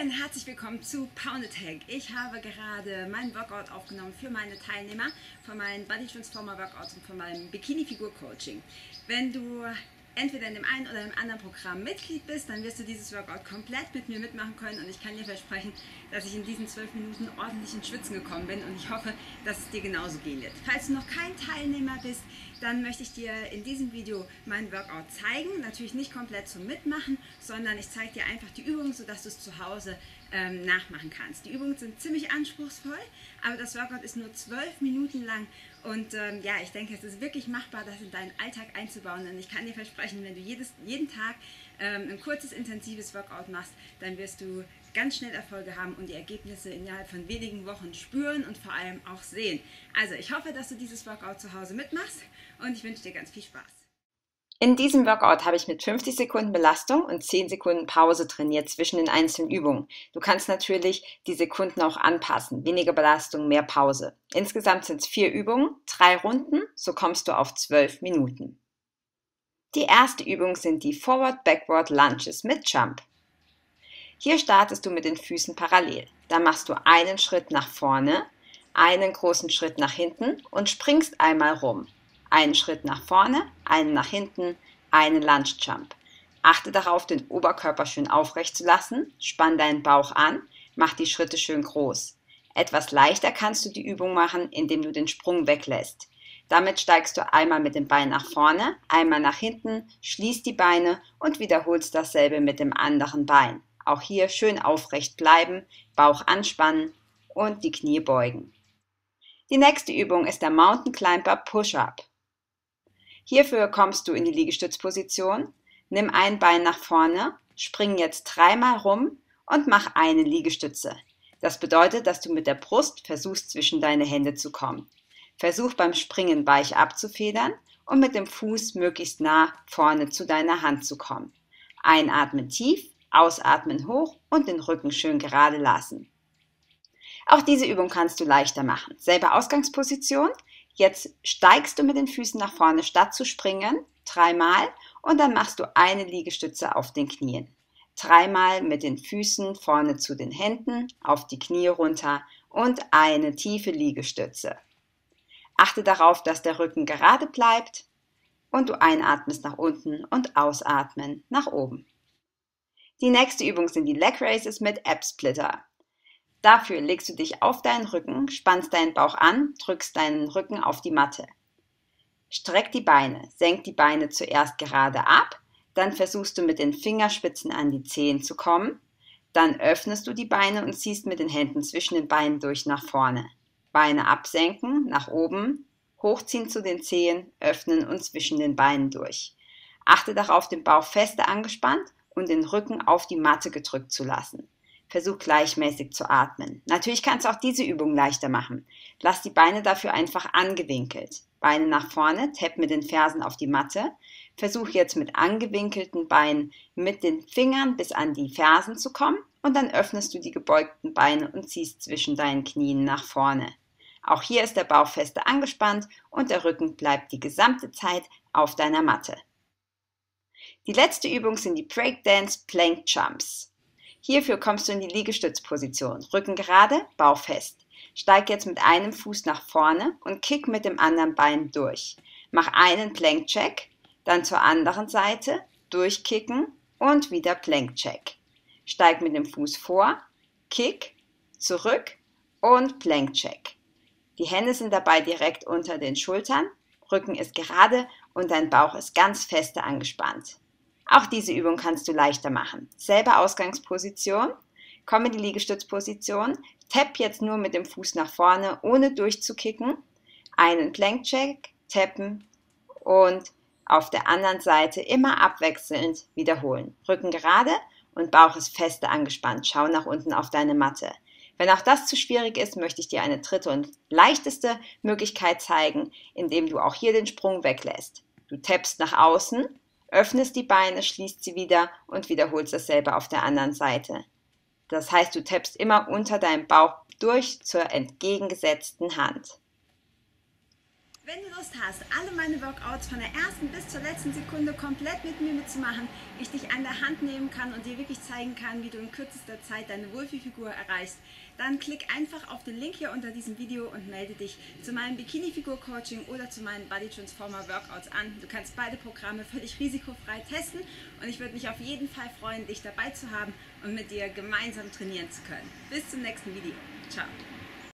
Und herzlich willkommen zu Pound Attack. Ich habe gerade meinen Workout aufgenommen für meine Teilnehmer von meinen Body Transformer Workouts und von meinem Bikini Figur Coaching. Wenn du entweder in dem einen oder im anderen Programm Mitglied bist, dann wirst du dieses Workout komplett mit mir mitmachen können und ich kann dir versprechen, dass ich in diesen zwölf Minuten ordentlich in Schwitzen gekommen bin und ich hoffe, dass es dir genauso gehen wird. Falls du noch kein Teilnehmer bist, dann möchte ich dir in diesem Video meinen Workout zeigen. Natürlich nicht komplett zum Mitmachen, sondern ich zeige dir einfach die Übungen, sodass du es zu Hause ähm, nachmachen kannst. Die Übungen sind ziemlich anspruchsvoll, aber das Workout ist nur zwölf Minuten lang und ähm, ja, ich denke, es ist wirklich machbar, das in deinen Alltag einzubauen. Und ich kann dir versprechen, wenn du jedes, jeden Tag ähm, ein kurzes, intensives Workout machst, dann wirst du ganz schnell Erfolge haben und die Ergebnisse innerhalb von wenigen Wochen spüren und vor allem auch sehen. Also ich hoffe, dass du dieses Workout zu Hause mitmachst und ich wünsche dir ganz viel Spaß. In diesem Workout habe ich mit 50 Sekunden Belastung und 10 Sekunden Pause trainiert zwischen den einzelnen Übungen. Du kannst natürlich die Sekunden auch anpassen. Weniger Belastung, mehr Pause. Insgesamt sind es vier Übungen, drei Runden, so kommst du auf 12 Minuten. Die erste Übung sind die Forward-Backward Lunges mit Jump. Hier startest du mit den Füßen parallel. Dann machst du einen Schritt nach vorne, einen großen Schritt nach hinten und springst einmal rum. Einen Schritt nach vorne, einen nach hinten, einen Lunge Jump. Achte darauf, den Oberkörper schön aufrecht zu lassen, spann deinen Bauch an, mach die Schritte schön groß. Etwas leichter kannst du die Übung machen, indem du den Sprung weglässt. Damit steigst du einmal mit dem Bein nach vorne, einmal nach hinten, schließt die Beine und wiederholst dasselbe mit dem anderen Bein. Auch hier schön aufrecht bleiben, Bauch anspannen und die Knie beugen. Die nächste Übung ist der Mountain Climber Push-Up. Hierfür kommst du in die Liegestützposition, nimm ein Bein nach vorne, spring jetzt dreimal rum und mach eine Liegestütze. Das bedeutet, dass du mit der Brust versuchst, zwischen deine Hände zu kommen. Versuch beim Springen weich abzufedern und mit dem Fuß möglichst nah vorne zu deiner Hand zu kommen. Einatmen tief, ausatmen hoch und den Rücken schön gerade lassen. Auch diese Übung kannst du leichter machen. Selbe Ausgangsposition, Jetzt steigst du mit den Füßen nach vorne, statt zu springen, dreimal und dann machst du eine Liegestütze auf den Knien. Dreimal mit den Füßen vorne zu den Händen, auf die Knie runter und eine tiefe Liegestütze. Achte darauf, dass der Rücken gerade bleibt und du einatmest nach unten und ausatmen nach oben. Die nächste Übung sind die Leg Raises mit Ab Splitter. Dafür legst du dich auf deinen Rücken, spannst deinen Bauch an, drückst deinen Rücken auf die Matte. Streck die Beine, senk die Beine zuerst gerade ab, dann versuchst du mit den Fingerspitzen an die Zehen zu kommen, dann öffnest du die Beine und ziehst mit den Händen zwischen den Beinen durch nach vorne. Beine absenken, nach oben, hochziehen zu den Zehen, öffnen und zwischen den Beinen durch. Achte darauf, den Bauch feste angespannt und den Rücken auf die Matte gedrückt zu lassen. Versuch gleichmäßig zu atmen. Natürlich kannst du auch diese Übung leichter machen. Lass die Beine dafür einfach angewinkelt. Beine nach vorne, tapp mit den Fersen auf die Matte. Versuch jetzt mit angewinkelten Beinen mit den Fingern bis an die Fersen zu kommen und dann öffnest du die gebeugten Beine und ziehst zwischen deinen Knien nach vorne. Auch hier ist der Bauch feste angespannt und der Rücken bleibt die gesamte Zeit auf deiner Matte. Die letzte Übung sind die Breakdance Plank Jumps. Hierfür kommst du in die Liegestützposition. Rücken gerade, Bauch fest. Steig jetzt mit einem Fuß nach vorne und kick mit dem anderen Bein durch. Mach einen Plank-Check, dann zur anderen Seite, durchkicken und wieder Plank-Check. Steig mit dem Fuß vor, kick, zurück und Plank-Check. Die Hände sind dabei direkt unter den Schultern, Rücken ist gerade und dein Bauch ist ganz feste angespannt. Auch diese Übung kannst du leichter machen. Selbe Ausgangsposition, komm in die Liegestützposition, tapp jetzt nur mit dem Fuß nach vorne, ohne durchzukicken, einen Plankcheck, tappen und auf der anderen Seite immer abwechselnd wiederholen. Rücken gerade und Bauch ist feste angespannt. Schau nach unten auf deine Matte. Wenn auch das zu schwierig ist, möchte ich dir eine dritte und leichteste Möglichkeit zeigen, indem du auch hier den Sprung weglässt. Du tappst nach außen öffnest die Beine, schließt sie wieder und wiederholst dasselbe auf der anderen Seite. Das heißt, du tappst immer unter deinem Bauch durch zur entgegengesetzten Hand. Wenn du Lust hast, alle meine Workouts von der ersten bis zur letzten Sekunde komplett mit mir mitzumachen, ich dich an der Hand nehmen kann und dir wirklich zeigen kann, wie du in kürzester Zeit deine Wohlfühlfigur erreichst, dann klick einfach auf den Link hier unter diesem Video und melde dich zu meinem Bikini-Figur-Coaching oder zu meinen Body Transformer Workouts an. Du kannst beide Programme völlig risikofrei testen und ich würde mich auf jeden Fall freuen, dich dabei zu haben und mit dir gemeinsam trainieren zu können. Bis zum nächsten Video. Ciao.